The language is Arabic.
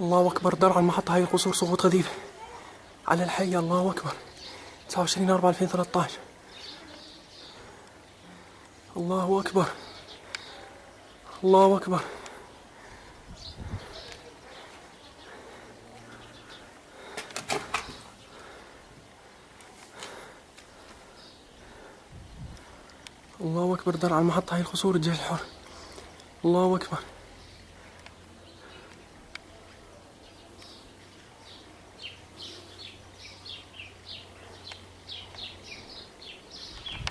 الله أكبر درع المحطة هاي القصور سقوط غديفة على الحي الله أكبر. 29 4 2013 الله أكبر. الله أكبر. الله أكبر درع المحطة هاي القصور الجيش الحر. الله أكبر.